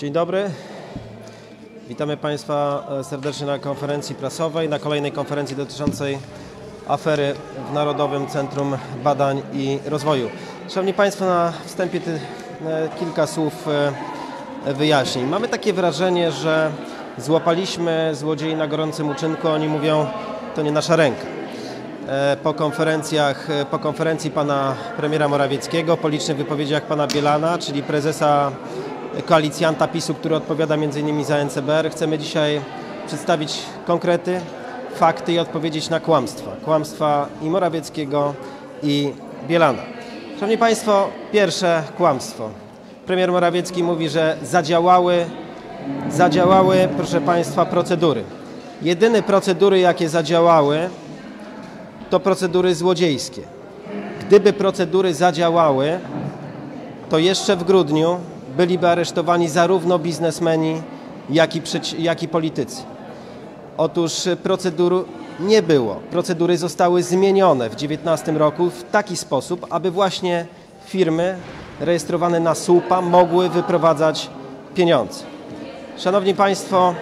Dzień dobry. Witamy Państwa e, serdecznie na konferencji prasowej, na kolejnej konferencji dotyczącej afery w Narodowym Centrum Badań i Rozwoju. Szanowni Państwo, na wstępie ty, e, kilka słów e, wyjaśnień. Mamy takie wrażenie, że złapaliśmy złodziei na gorącym uczynku, oni mówią, to nie nasza ręka. Po konferencjach, po konferencji pana premiera Morawieckiego, po licznych wypowiedziach pana Bielana, czyli prezesa koalicjanta PiSu, który odpowiada m.in. za NCBR, chcemy dzisiaj przedstawić konkrety, fakty i odpowiedzieć na kłamstwa. Kłamstwa i Morawieckiego i Bielana. Szanowni Państwo, pierwsze kłamstwo. Premier Morawiecki mówi, że zadziałały, zadziałały, proszę Państwa, procedury. Jedyne procedury, jakie zadziałały, to procedury złodziejskie. Gdyby procedury zadziałały, to jeszcze w grudniu byliby aresztowani zarówno biznesmeni, jak i, jak i politycy. Otóż procedur nie było. Procedury zostały zmienione w 2019 roku w taki sposób, aby właśnie firmy rejestrowane na słupa mogły wyprowadzać pieniądze. Szanowni Państwo,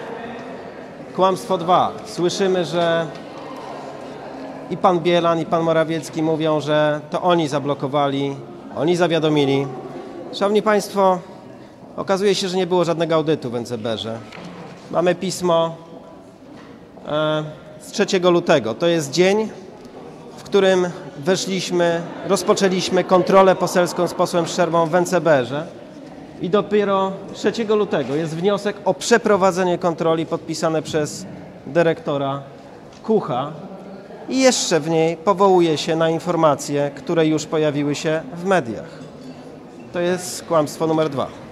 kłamstwo dwa. Słyszymy, że i pan Bielan, i pan Morawiecki mówią, że to oni zablokowali, oni zawiadomili. Szanowni Państwo, okazuje się, że nie było żadnego audytu w NCBR-ze. Mamy pismo e, z 3 lutego. To jest dzień, w którym weszliśmy, rozpoczęliśmy kontrolę poselską z posłem Szczerbą w NCBR-ze. I dopiero 3 lutego jest wniosek o przeprowadzenie kontroli podpisany przez dyrektora Kucha, i jeszcze w niej powołuje się na informacje, które już pojawiły się w mediach. To jest kłamstwo numer dwa.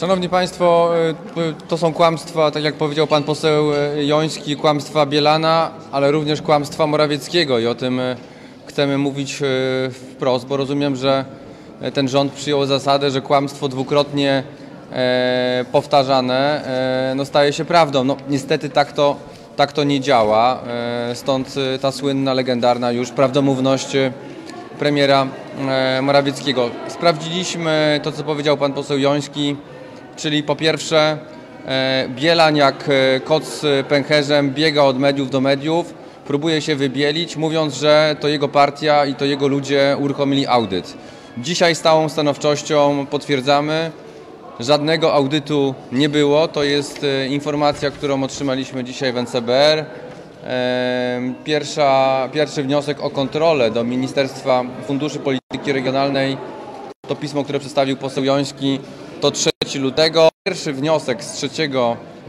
Szanowni Państwo, y, to są kłamstwa, tak jak powiedział Pan poseł y, Joński, kłamstwa Bielana, ale również kłamstwa Morawieckiego i o tym y, chcemy mówić wprost, bo rozumiem, że ten rząd przyjął zasadę, że kłamstwo dwukrotnie e, powtarzane e, no, staje się prawdą. No, niestety tak to, tak to nie działa, e, stąd ta słynna, legendarna już prawdomówność premiera Morawieckiego. Sprawdziliśmy to, co powiedział pan poseł Joński, czyli po pierwsze e, Bielań jak e, kot z pęcherzem biega od mediów do mediów, próbuje się wybielić, mówiąc, że to jego partia i to jego ludzie uruchomili audyt. Dzisiaj z całą stanowczością potwierdzamy, Żadnego audytu nie było. To jest e, informacja, którą otrzymaliśmy dzisiaj w NCBR. Pierwsza, pierwszy wniosek o kontrolę do Ministerstwa Funduszy Polityki Regionalnej to pismo, które przedstawił poseł Joński, to 3 lutego. Pierwszy wniosek z 3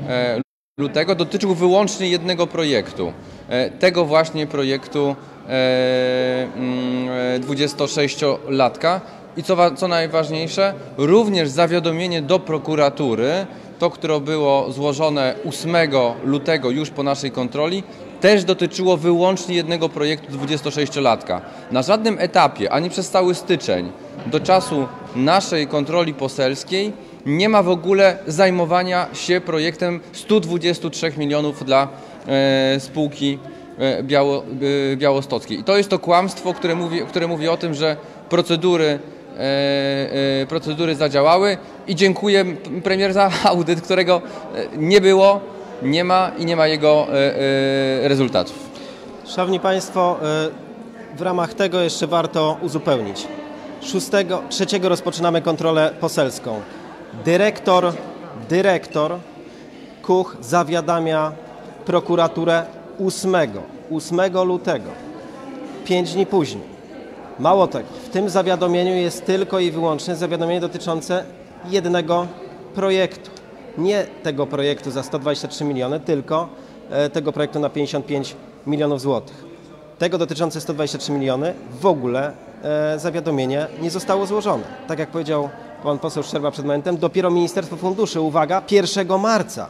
e, lutego dotyczył wyłącznie jednego projektu. E, Tego właśnie projektu e, mm, e, 26-latka. I co, co najważniejsze, również zawiadomienie do prokuratury, to, które było złożone 8 lutego już po naszej kontroli, też dotyczyło wyłącznie jednego projektu 26-latka. Na żadnym etapie, ani przez cały styczeń, do czasu naszej kontroli poselskiej, nie ma w ogóle zajmowania się projektem 123 milionów dla e, spółki e, Biało, e, białostockiej. I to jest to kłamstwo, które mówi, które mówi o tym, że procedury, e, e, procedury zadziałały i dziękuję premier za audyt, którego nie było, nie ma i nie ma jego e, e, rezultatów. Szanowni Państwo, y, w ramach tego jeszcze warto uzupełnić. 6, 3 rozpoczynamy kontrolę poselską. Dyrektor, dyrektor Kuch zawiadamia prokuraturę 8, 8 lutego, 5 dni później. Mało tego, w tym zawiadomieniu jest tylko i wyłącznie zawiadomienie dotyczące jednego projektu. Nie tego projektu za 123 miliony, tylko e, tego projektu na 55 milionów złotych. Tego dotyczące 123 miliony w ogóle e, zawiadomienie nie zostało złożone. Tak jak powiedział pan poseł Szczerba przed momentem, dopiero Ministerstwo Funduszy, uwaga, 1 marca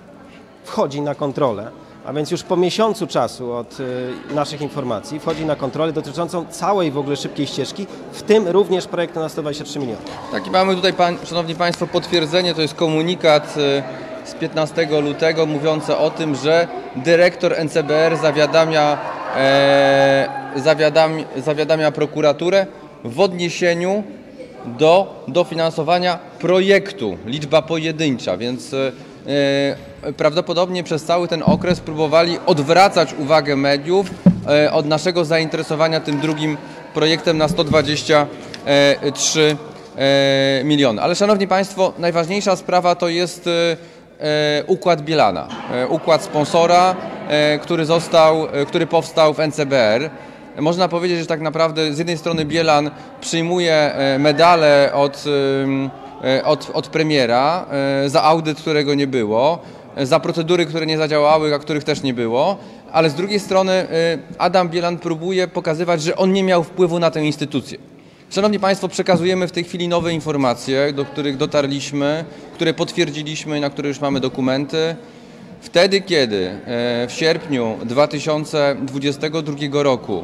wchodzi na kontrolę, a więc już po miesiącu czasu od y, naszych informacji wchodzi na kontrolę dotyczącą całej w ogóle szybkiej ścieżki, w tym również projektu na 123 miliony. Tak i mamy tutaj, pan, Szanowni Państwo, potwierdzenie, to jest komunikat y, z 15 lutego mówiący o tym, że dyrektor NCBR zawiadamia, e, zawiadam, zawiadamia prokuraturę w odniesieniu do dofinansowania projektu, liczba pojedyncza, więc e, prawdopodobnie przez cały ten okres próbowali odwracać uwagę mediów e, od naszego zainteresowania tym drugim projektem na 123 e, miliony. Ale szanowni Państwo, najważniejsza sprawa to jest e, e, układ Bielana, e, układ sponsora, e, który został, e, który powstał w NCBR. Można powiedzieć, że tak naprawdę z jednej strony Bielan przyjmuje e, medale od, e, od, od premiera e, za audyt, którego nie było, e, za procedury, które nie zadziałały, a których też nie było, ale z drugiej strony e, Adam Bielan próbuje pokazywać, że on nie miał wpływu na tę instytucję. Szanowni Państwo, przekazujemy w tej chwili nowe informacje, do których dotarliśmy, które potwierdziliśmy, na które już mamy dokumenty. Wtedy, kiedy e, w sierpniu 2022 roku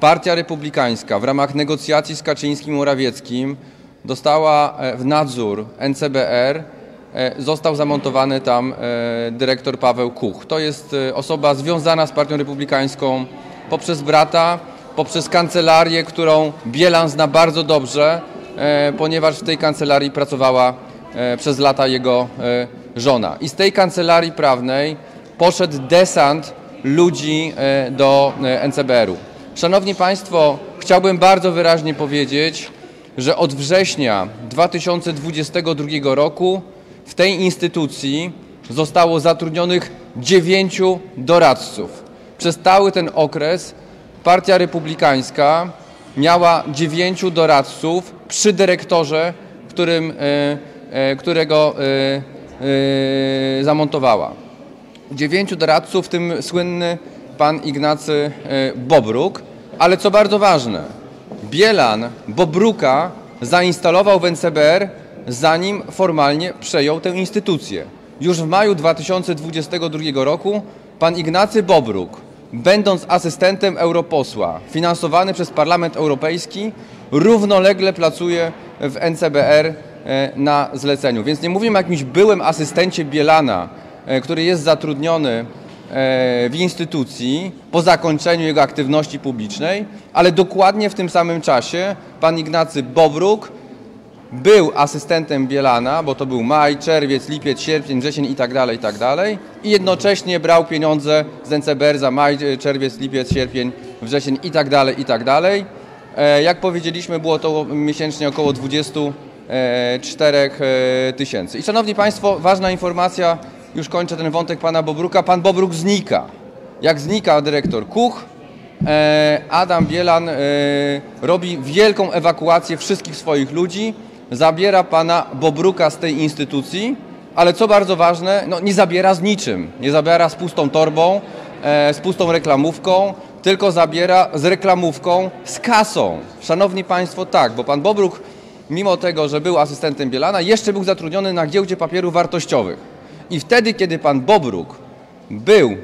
Partia Republikańska w ramach negocjacji z Kaczyńskim i Morawieckim dostała e, w nadzór NCBR, e, został zamontowany tam e, dyrektor Paweł Kuch. To jest osoba związana z Partią Republikańską poprzez brata, poprzez kancelarię, którą Bielan zna bardzo dobrze, ponieważ w tej kancelarii pracowała przez lata jego żona. I z tej kancelarii prawnej poszedł desant ludzi do NCBR-u. Szanowni Państwo, chciałbym bardzo wyraźnie powiedzieć, że od września 2022 roku w tej instytucji zostało zatrudnionych dziewięciu doradców. Przez cały ten okres Partia Republikańska miała dziewięciu doradców przy dyrektorze, którym, e, e, którego e, zamontowała. Dziewięciu doradców, w tym słynny pan Ignacy Bobruk, ale co bardzo ważne, Bielan Bobruka zainstalował w NCBR, zanim formalnie przejął tę instytucję. Już w maju 2022 roku pan Ignacy Bobruk, będąc asystentem europosła, finansowany przez Parlament Europejski, równolegle pracuje w NCBR e, na zleceniu. Więc nie mówimy o jakimś byłym asystencie Bielana, e, który jest zatrudniony w instytucji po zakończeniu jego aktywności publicznej, ale dokładnie w tym samym czasie pan Ignacy Bobruk był asystentem Bielana, bo to był maj, czerwiec, lipiec, sierpień, wrzesień i tak dalej, i tak. I jednocześnie brał pieniądze z NCBR za maj, czerwiec, lipiec, sierpień, wrzesień i tak dalej, i dalej. E, Jak powiedzieliśmy, było to miesięcznie około 24 e, tysięcy. I szanowni Państwo, ważna informacja, już kończę ten wątek pana Bobruka. Pan Bobruk znika. Jak znika dyrektor Kuch, e, Adam Bielan e, robi wielką ewakuację wszystkich swoich ludzi, zabiera pana Bobruka z tej instytucji, ale co bardzo ważne, no nie zabiera z niczym. Nie zabiera z pustą torbą, e, z pustą reklamówką, tylko zabiera z reklamówką, z kasą. Szanowni Państwo, tak, bo pan Bobruk, mimo tego, że był asystentem Bielana, jeszcze był zatrudniony na giełdzie papierów wartościowych. I wtedy, kiedy pan Bobruk był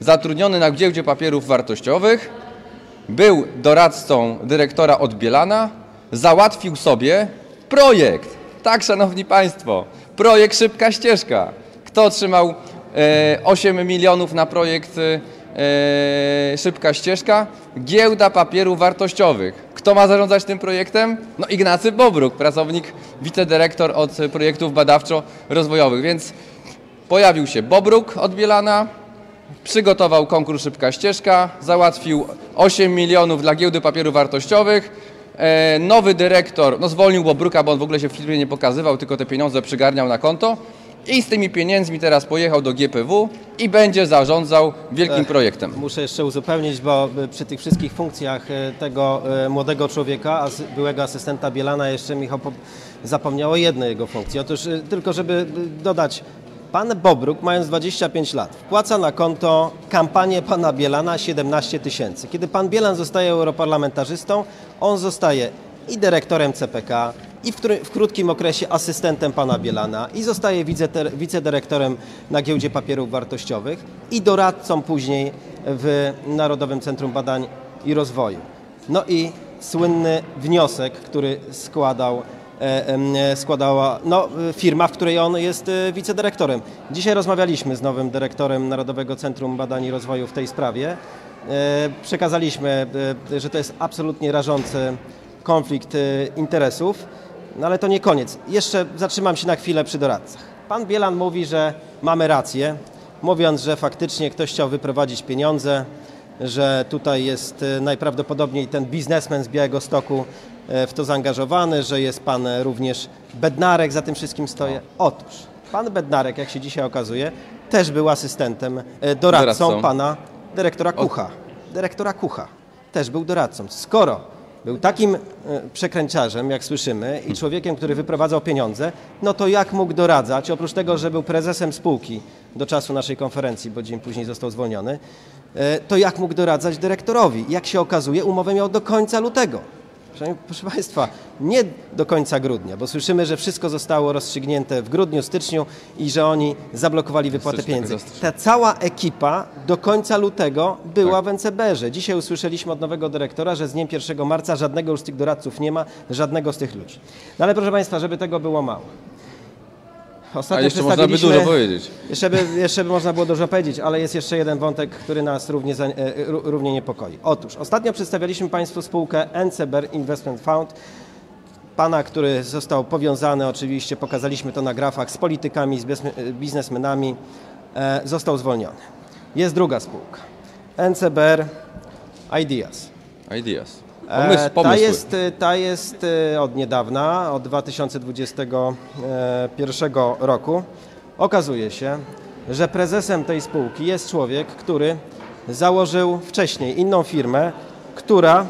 zatrudniony na giełdzie papierów wartościowych, był doradcą dyrektora od Bielana, załatwił sobie projekt. Tak, szanowni państwo, projekt Szybka Ścieżka. Kto otrzymał e, 8 milionów na projekt e, Szybka Ścieżka? Giełda papierów wartościowych. Kto ma zarządzać tym projektem? No Ignacy Bobruk, pracownik, wicedyrektor od projektów badawczo-rozwojowych. Więc pojawił się Bobruk od Bielana, przygotował konkurs Szybka Ścieżka, załatwił 8 milionów dla giełdy papierów wartościowych. E, nowy dyrektor, no zwolnił Bobruka, bo on w ogóle się w firmie nie pokazywał, tylko te pieniądze przygarniał na konto. I z tymi pieniędzmi teraz pojechał do GPW i będzie zarządzał wielkim Ech. projektem. Muszę jeszcze uzupełnić, bo y, przy tych wszystkich funkcjach y, tego młodego człowieka, byłego asystenta Bielana, jeszcze Michał po- zapomniał o jednej jego funkcji. Otóż tylko, żeby dodać, pan Bobruk, mając 25 lat, wpłaca na konto kampanię pana Bielana 17 tysięcy. Kiedy pan Bielan zostaje europarlamentarzystą, on zostaje i dyrektorem CPK, i w, w krótkim okresie asystentem pana Bielana, i zostaje wicedyrektorem na giełdzie papierów wartościowych, i doradcą później w Narodowym Centrum Badań i Rozwoju. No i słynny wniosek, który składał, składała no, e, firma, w której on jest e, wicedyrektorem. Dzisiaj rozmawialiśmy z nowym dyrektorem Narodowego Centrum Badań i Rozwoju w tej sprawie. E, Przekazaliśmy, e, że to jest absolutnie rażący konflikt e, interesów. No ale to nie koniec. Jeszcze zatrzymam się na chwilę przy doradcach. Pan Bielan mówi, że mamy rację, mówiąc, że faktycznie ktoś chciał wyprowadzić pieniądze, że tutaj jest e, najprawdopodobniej ten biznesmen z Białego Stoku e, w to zaangażowany, że jest pan e, również Bednarek za tym wszystkim stoi. Otóż pan Bednarek, jak się dzisiaj okazuje, też był asystentem, e, doradcą, Doradcą. pana dyrektora Kucha. Dyrektora Kucha. Też był doradcą. Skoro był takim e, przekręciarzem, jak słyszymy, i człowiekiem, który wyprowadzał pieniądze, no to jak mógł doradzać, oprócz tego, że był prezesem spółki do czasu naszej konferencji, bo dzień później został zwolniony, e, to jak mógł doradzać dyrektorowi? Jak się okazuje, umowę miał do końca lutego. Proszę, Państwa, nie do końca grudnia, bo słyszymy, że wszystko zostało rozstrzygnięte w grudniu, styczniu i że oni zablokowali wypłatę pieniędzy. Ta cała ekipa do końca lutego była Tak. w NCBR-ze. Dzisiaj usłyszeliśmy od nowego dyrektora, że z dniem 1 marca żadnego już z tych doradców nie ma, żadnego z tych ludzi. No ale proszę Państwa, żeby tego było mało. Ostatnio A jeszcze można by dużo powiedzieć. Jeszcze by, jeszcze by można było dużo powiedzieć, ale jest jeszcze jeden wątek, który nas równie, e, ró- równie niepokoi. Otóż ostatnio przedstawialiśmy Państwu spółkę NCBR Investment Fund. Pana, który został powiązany, oczywiście pokazaliśmy to na grafach, z politykami, z biznes- biznesmenami, e, został zwolniony. Jest druga spółka. NCBR Ideas. Ideas. E, Pomysł, Ta pomysły. jest, e, ta jest e, od niedawna, od 2021 roku. Okazuje się, że prezesem tej spółki jest człowiek, który założył wcześniej inną firmę, która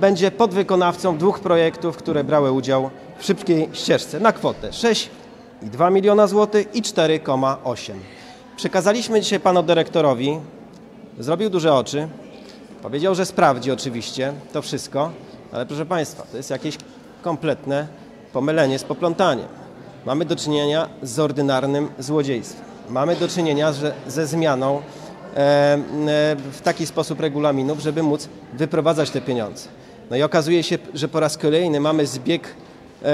będzie podwykonawcą dwóch projektów, które brały udział w szybkiej ścieżce na kwotę 6,2 miliona złotych i 4,8. Przekazaliśmy dzisiaj panu dyrektorowi, zrobił duże oczy, Powiedział, że sprawdzi oczywiście to wszystko, ale proszę Państwa, to jest jakieś kompletne pomylenie z poplątaniem. Mamy do czynienia z ordynarnym złodziejstwem. Mamy do czynienia że, ze zmianą e, e, w taki sposób regulaminów, żeby móc wyprowadzać te pieniądze. No i okazuje się, że po raz kolejny mamy zbieg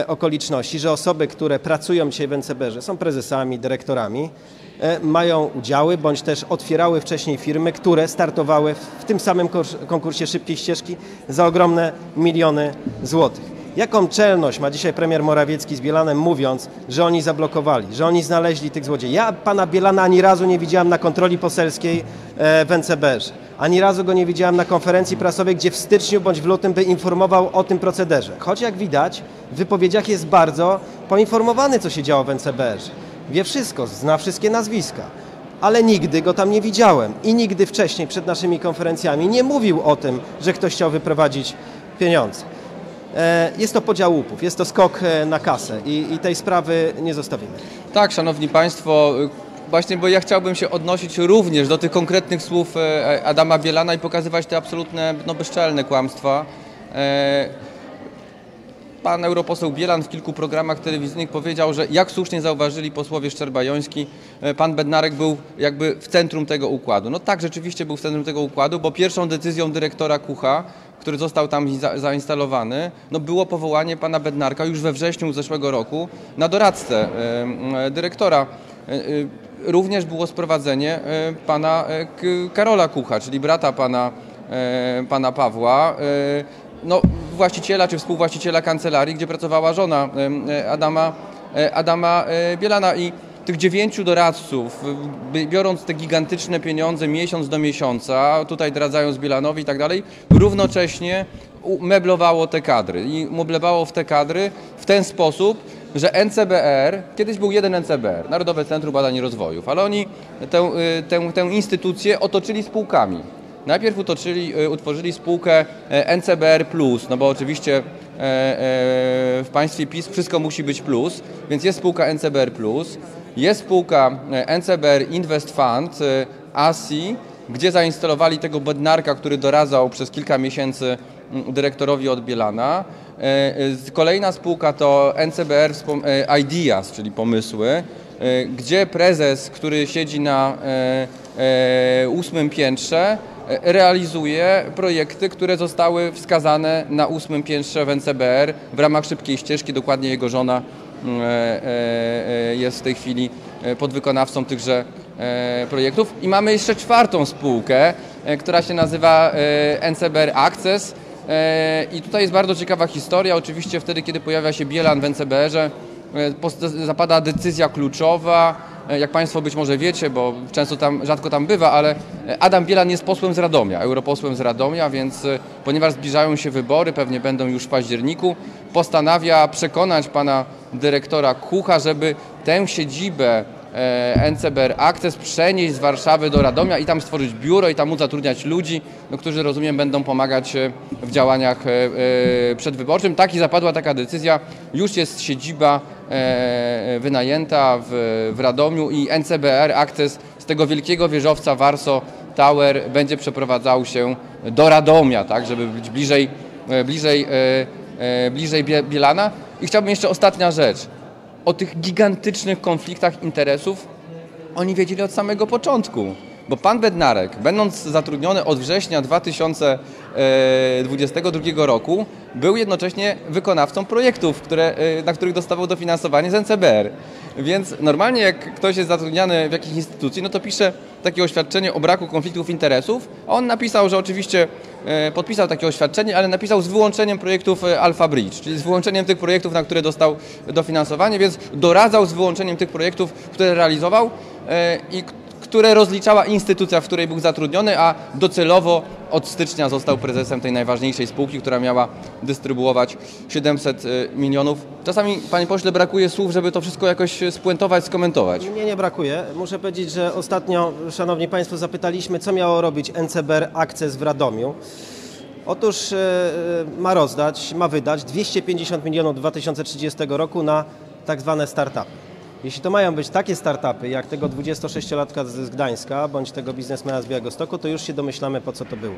okoliczności, że osoby, które pracują dzisiaj w NCBR-ze, są prezesami, dyrektorami, e, mają udziały bądź też otwierały wcześniej firmy, które startowały w, tym samym kurs- konkursie szybkiej ścieżki za ogromne miliony złotych. Jaką czelność ma dzisiaj premier Morawiecki z Bielanem mówiąc, że oni zablokowali, że oni znaleźli tych złodziei? Ja pana Bielana ani razu nie widziałem na kontroli poselskiej e, w NCBR-ze. Ani razu go nie widziałem na konferencji prasowej, gdzie w styczniu bądź w lutym by informował o tym procederze. Choć jak widać, w wypowiedziach jest bardzo poinformowany, co się działo w NCBR-ze. Wie wszystko, zna wszystkie nazwiska. Ale nigdy go tam nie widziałem i nigdy wcześniej przed naszymi konferencjami nie mówił o tym, że ktoś chciał wyprowadzić pieniądze. E, Jest to podział łupów, jest to skok e, na kasę i, i tej sprawy nie zostawimy. Tak, szanowni państwo, y, właśnie, bo ja chciałbym się odnosić również do tych konkretnych słów e, Adama Bielana i pokazywać te absolutne, no bezczelne kłamstwa. Pan europoseł Bielan w kilku programach telewizyjnych powiedział, że jak słusznie zauważyli posłowie Szczerba-Joński, e, pan Bednarek był jakby w centrum tego układu. No tak, rzeczywiście był w centrum tego układu, bo pierwszą decyzją dyrektora Kucha, który został tam za, zainstalowany, no było powołanie pana Bednarka już we wrześniu zeszłego roku na doradcę e, dyrektora. E, Również było sprowadzenie pana Karola Kucha, czyli brata pana, pana Pawła, no, właściciela czy współwłaściciela kancelarii, gdzie pracowała żona e, Adama, e, Adama e, Bielana i tych dziewięciu doradców, biorąc te gigantyczne pieniądze miesiąc do miesiąca, tutaj dradzając Bielanowi i tak dalej, równocześnie meblowało te kadry i meblowało w te kadry w ten sposób, że NCBR, kiedyś był jeden NCBR, Narodowe Centrum Badań i Rozwojów, ale oni tę, y, tę, tę instytucję otoczyli spółkami. Najpierw utoczyli, y, utworzyli spółkę e, NCBR no bo oczywiście e, e, w państwie PiS wszystko musi być plus, więc jest spółka NCBR jest spółka e, NCBR Invest Fund, e, ASI, gdzie zainstalowali tego bednarka, który doradzał przez kilka miesięcy mm, dyrektorowi od Bielana. E, e, Kolejna spółka to NCBR e, Ideas, czyli pomysły, e, gdzie prezes, który siedzi na e, e, ósmym piętrze, e, realizuje projekty, które zostały wskazane na ósmym piętrze w NCBR w ramach szybkiej ścieżki. Dokładnie jego żona mm, e, e, jest w tej chwili e, podwykonawcą tychże projektów. I mamy jeszcze czwartą spółkę, która się nazywa NCBR Access, I tutaj jest bardzo ciekawa historia. Oczywiście wtedy, kiedy pojawia się Bielan w NCBR-ze, zapada decyzja kluczowa. E, Jak Państwo być może wiecie, bo często tam, rzadko tam bywa, ale e, Adam Bielan jest posłem z Radomia, europosłem z Radomia, więc e, ponieważ zbliżają się wybory, pewnie będą już w październiku, postanawia przekonać pana dyrektora Kucha, żeby tę siedzibę NCBR Access przenieść z Warszawy do Radomia i tam stworzyć biuro i tam zatrudniać ludzi, no, którzy rozumiem będą pomagać e, w działaniach e, e, przedwyborczym. Tak i zapadła taka decyzja. Już jest siedziba e, wynajęta w, w Radomiu i NCBR Access z tego wielkiego wieżowca Warso Tower będzie przeprowadzał się do Radomia, tak, żeby być bliżej, e, bliżej, e, e, bliżej Bie- Bielana. I chciałbym jeszcze ostatnia rzecz. O tych gigantycznych konfliktach interesów oni wiedzieli od samego początku. Bo pan Bednarek, będąc zatrudniony od września 2022 roku, był jednocześnie wykonawcą projektów, które, e, na których dostawał dofinansowanie z NCBR. Więc normalnie jak ktoś jest zatrudniany w jakiejś instytucji, no to pisze takie oświadczenie o braku konfliktów interesów, on napisał, że oczywiście e, podpisał takie oświadczenie, ale napisał z wyłączeniem projektów e, Alpha Bridge, czyli z wyłączeniem tych projektów, na które dostał dofinansowanie, więc doradzał z wyłączeniem tych projektów, które realizował e, i które rozliczała instytucja, w której był zatrudniony, a docelowo od stycznia został prezesem tej najważniejszej spółki, która miała dystrybuować 700 e, milionów. Czasami, panie pośle, brakuje słów, żeby to wszystko jakoś spuentować, skomentować. Mnie nie brakuje. Muszę powiedzieć, że ostatnio, Szanowni Państwo, zapytaliśmy, co miało robić NCBR Access w Radomiu. Otóż e, ma rozdać, ma wydać 250 milionów do 2030 roku na tak zwane startupy. Jeśli to mają być takie startupy, jak tego 26-latka z Gdańska, bądź tego biznesmena z Białegostoku, to już się domyślamy, po co to było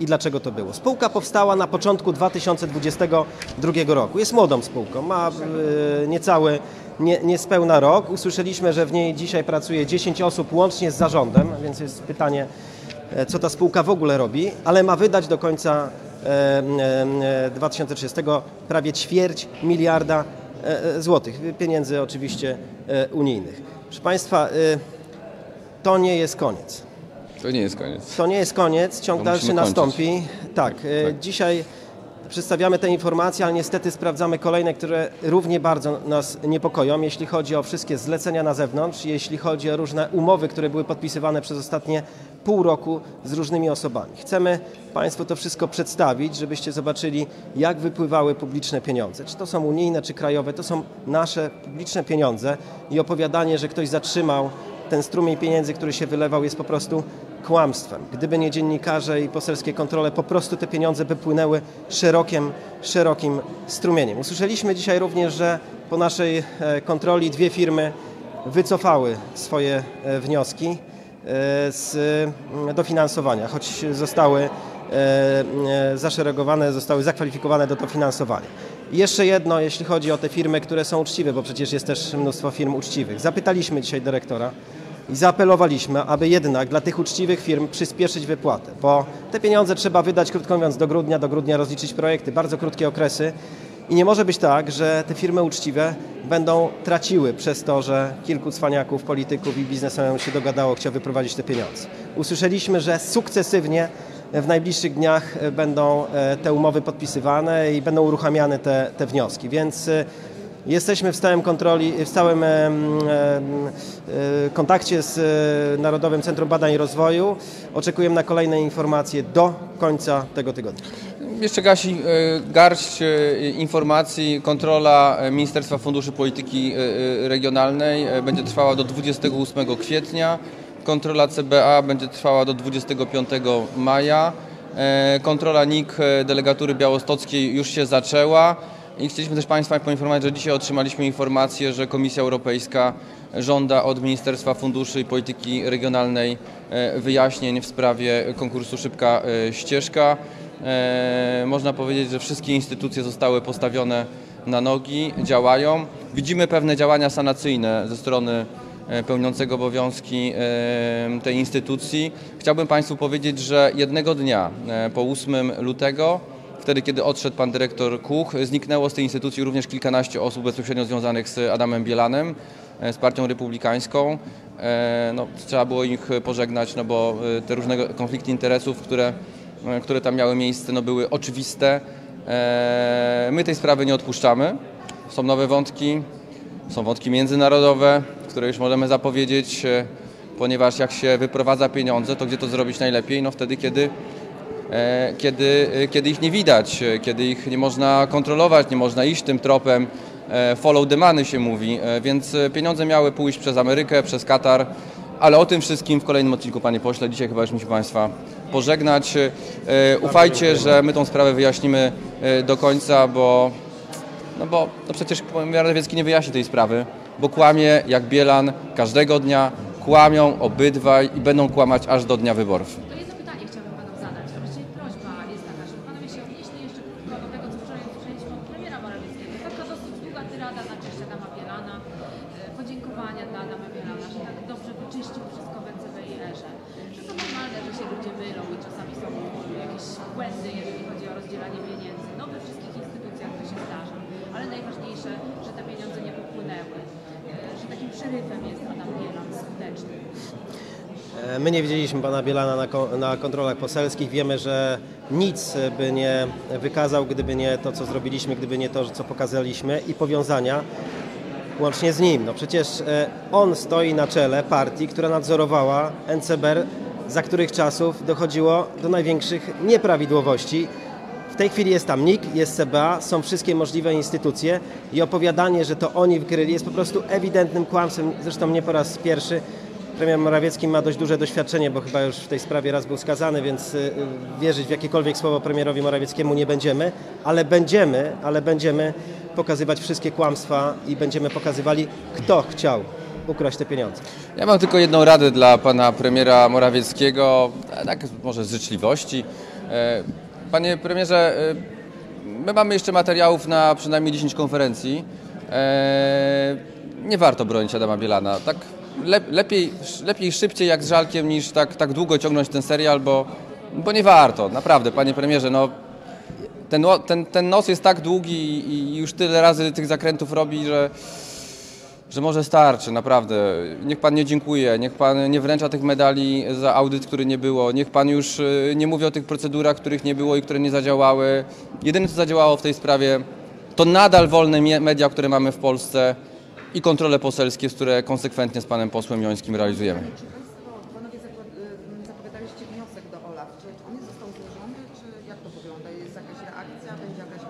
i dlaczego to było. Spółka powstała na początku 2022 roku. Jest młodą spółką, ma e, niecały, nie, niespełna rok. Usłyszeliśmy, że w niej dzisiaj pracuje 10 osób łącznie z zarządem, więc jest pytanie, e, co ta spółka w ogóle robi, ale ma wydać do końca e, e, 2030 prawie ćwierć miliarda złotych, pieniędzy oczywiście e, unijnych. Proszę Państwa, e, to nie jest koniec. To nie jest koniec. To nie jest koniec, ciąg dalszy nastąpi. Tak, e, dzisiaj przedstawiamy te informacje, ale niestety sprawdzamy kolejne, które równie bardzo nas niepokoją, jeśli chodzi o wszystkie zlecenia na zewnątrz, jeśli chodzi o różne umowy, które były podpisywane przez ostatnie pół roku z różnymi osobami. Chcemy Państwu to wszystko przedstawić, żebyście zobaczyli, jak wypływały publiczne pieniądze. Czy to są unijne, czy krajowe, to są nasze publiczne pieniądze i opowiadanie, że ktoś zatrzymał ten strumień pieniędzy, który się wylewał, jest po prostu kłamstwem. Gdyby nie dziennikarze i poselskie kontrole, po prostu te pieniądze by płynęły szerokim, szerokim strumieniem. Usłyszeliśmy dzisiaj również, że po naszej e, kontroli dwie firmy wycofały swoje e, wnioski e, z mm, dofinansowania, choć zostały zaszeregowane, zostały zakwalifikowane do dofinansowania. Jeszcze jedno, jeśli chodzi o te firmy, które są uczciwe, bo przecież jest też mnóstwo firm uczciwych. Zapytaliśmy dzisiaj dyrektora i zaapelowaliśmy, aby jednak dla tych uczciwych firm przyspieszyć wypłatę, bo te pieniądze trzeba wydać, krótko mówiąc, do grudnia, do grudnia rozliczyć projekty, bardzo krótkie okresy. I nie może być tak, że te firmy uczciwe będą traciły przez to, że kilku cwaniaków, polityków i biznesmenów się dogadało, chciał wyprowadzić te pieniądze. Usłyszeliśmy, że sukcesywnie w najbliższych dniach e, będą e, te umowy podpisywane i będą uruchamiane te, te wnioski, więc e, Jesteśmy w stałym kontroli, w stałym e, kontakcie z e, Narodowym Centrum Badań i Rozwoju. Oczekujemy na kolejne informacje do końca tego tygodnia. Jeszcze gasi e, garść informacji. Kontrola Ministerstwa Funduszy Polityki Regionalnej będzie trwała do 28 kwietnia. Kontrola CBA będzie trwała do 25 maja. Kontrola NIK delegatury białostockiej już się zaczęła. I chcieliśmy też Państwa poinformować, że dzisiaj otrzymaliśmy informację, że Komisja Europejska żąda od Ministerstwa Funduszy i Polityki Regionalnej e, wyjaśnień w sprawie konkursu Szybka e, Ścieżka. E, Można powiedzieć, że wszystkie instytucje zostały postawione na nogi, działają. Widzimy pewne działania sanacyjne ze strony pełniącego obowiązki tej instytucji. Chciałbym Państwu powiedzieć, że jednego dnia po 8 lutego Wtedy, kiedy odszedł pan dyrektor Kuch, zniknęło z tej instytucji również kilkanaście osób bezpośrednio związanych z Adamem Bielanem, e, z partią republikańską. E, No, trzeba było ich pożegnać, no bo e, te różne konflikty interesów, które które tam miały miejsce, no, były oczywiste. My tej sprawy nie odpuszczamy. Są nowe wątki, są wątki międzynarodowe, które już możemy zapowiedzieć, ponieważ jak się wyprowadza pieniądze, to gdzie to zrobić najlepiej? No wtedy, kiedy kiedy, e, kiedy ich nie widać, e, kiedy ich nie można kontrolować, nie można iść tym tropem. e, Follow the money się mówi, e, więc e, pieniądze miały pójść przez Amerykę, przez Katar, ale o tym wszystkim w kolejnym odcinku, panie pośle. Dzisiaj chyba już musimy państwa pożegnać. E, Ufajcie, że my tą sprawę wyjaśnimy e, do końca, bo no bo no przecież Morawiecki nie wyjaśni tej sprawy, bo kłamie jak Bielan każdego dnia, kłamią obydwaj i będą kłamać aż do dnia wyborów. To jedno pytanie chciałabym Panom zadać, a właściwie prośba jest taka, żeby Panowie się odnieśli jeszcze krótko do tego, co wczoraj usłyszeliśmy od premiera Morawieckiego. Taka dosyć długa tyrada na cześć Adama Bielana, e, podziękowania dla Adama Bielana, że tak dobrze wyczyścił wszystko w NCBI erze. Że to normalne, że się ludzie mylą i czasami są jakieś błędy, jeżeli chodzi o rozdzielanie pieniędzy. No we wszystkich instytucjach to się zdarza, ale najważniejsze, że te pieniądze nie popłynęły. E, Że takim szeryfem jest Adam Bielan skuteczny. E, My nie widzieliśmy pana Bielana na kontrolach poselskich. Wiemy, że nic by nie wykazał, gdyby nie to, co zrobiliśmy, gdyby nie to, co pokazaliśmy i powiązania łącznie z nim. No przecież e, on stoi na czele partii, która nadzorowała NCBR, za których czasów dochodziło do największych nieprawidłowości. W tej chwili jest tam NIK, jest CBA, są wszystkie możliwe instytucje i opowiadanie, że to oni wykryli jest po prostu ewidentnym kłamstwem, zresztą nie po raz pierwszy. Premier Morawiecki ma dość duże doświadczenie, bo chyba już w tej sprawie raz był skazany, więc y, y, wierzyć w jakiekolwiek słowo premierowi Morawieckiemu nie będziemy, ale będziemy, ale będziemy pokazywać wszystkie kłamstwa i będziemy pokazywali, kto chciał ukraść te pieniądze. Ja mam tylko jedną radę dla pana premiera Morawieckiego, tak może z życzliwości. E, Panie premierze, e, my mamy jeszcze materiałów na przynajmniej 10 konferencji. E, Nie warto bronić Adama Bielana. Tak lepiej, lepiej szybciej jak z żalkiem niż tak, tak długo ciągnąć ten serial, bo, bo nie warto. Naprawdę, panie premierze, no ten, ten, ten nos jest tak długi i już tyle razy tych zakrętów robi, że że może starczy, naprawdę. Niech pan nie dziękuje, niech pan nie wręcza tych medali za audyt, który nie było, niech pan już y, nie mówi o tych procedurach, których nie było i które nie zadziałały. Jedyne, co zadziałało w tej sprawie, to nadal wolne media, które mamy w Polsce i kontrole poselskie, które konsekwentnie z panem posłem Jońskim realizujemy. Czy Państwo, Panowie y, zapowiadaliście wniosek do OLAF? Czy on nie został złożony, czy jak to wygląda? Jest jakaś reakcja? Będzie jakaś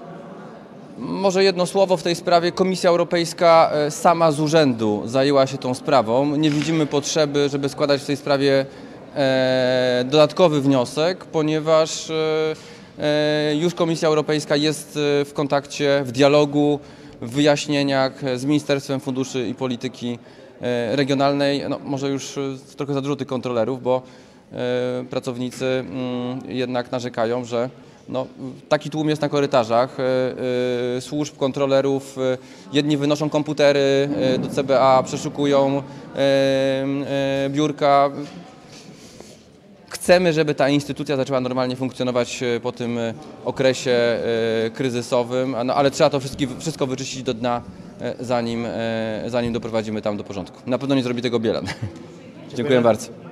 Może jedno słowo w tej sprawie. Komisja Europejska e, sama z urzędu zajęła się tą sprawą. Nie widzimy potrzeby, żeby składać w tej sprawie e, dodatkowy wniosek, ponieważ e, już Komisja Europejska jest w kontakcie, w dialogu, wyjaśnieniach z Ministerstwem Funduszy i Polityki e, Regionalnej. No, może już e, trochę za dużo tych kontrolerów, bo e, pracownicy mm, jednak narzekają, że no, taki tłum jest na korytarzach służb, kontrolerów. Jedni wynoszą komputery do CBA, przeszukują biurka. Chcemy, żeby ta instytucja zaczęła normalnie funkcjonować e, po tym e, okresie e, kryzysowym, no, ale trzeba to wszystko wyczyścić do dna, zanim, zanim doprowadzimy tam do porządku. Na pewno nie zrobi tego Bielan. Dziękuję bardzo.